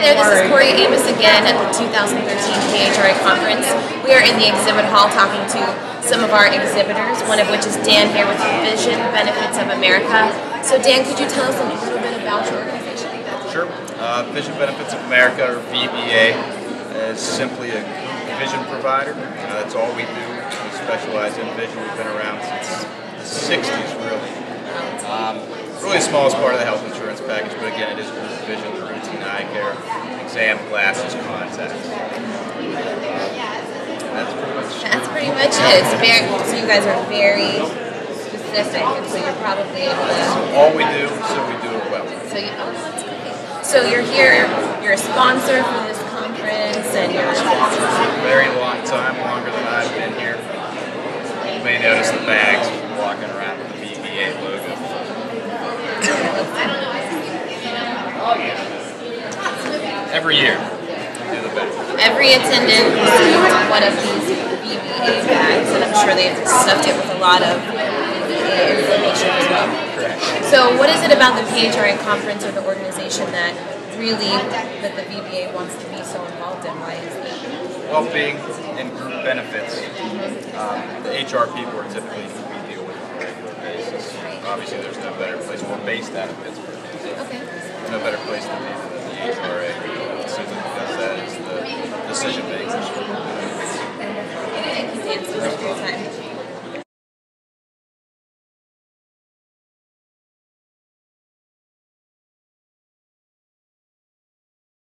there, this is Kori Amos again at the 2013 PHRA conference. We are in the exhibit hall talking to some of our exhibitors, one of which is Dan here with Vision Benefits of America. So Dan, could you tell us a little bit about your organization? Sure. Uh, vision Benefits of America, or VBA, is simply a vision provider. Uh, that's all we do. We specialize in vision. We've been around since the 60s, really. Um, really the smallest part of the health insurance package, but again, it is group vision, routine eye care, exam, glasses, contacts. That's pretty much. That's pretty much it. It's very, so you guys are very specific, and so you're probably able to. All we do, so we do it well. So you, oh, that's great. So you're here. You're a sponsor for this conference, and you're. A sponsor very long time, longer than I've been here. You may notice the bags walking around with the VBA logo. Every year, we do the best. Every attendant received one of these VBA bags, and I'm sure they've stuffed it with a lot of VBA information as well. Correct. So, what is it about the PHRA conference or the organization that really that the VBA wants to be so involved in? Why is that? Well-being and group benefits. Um, the HR people are typically who we deal with on a regular basis. Obviously, there's no better place. We're based out of Pittsburgh. seja bem.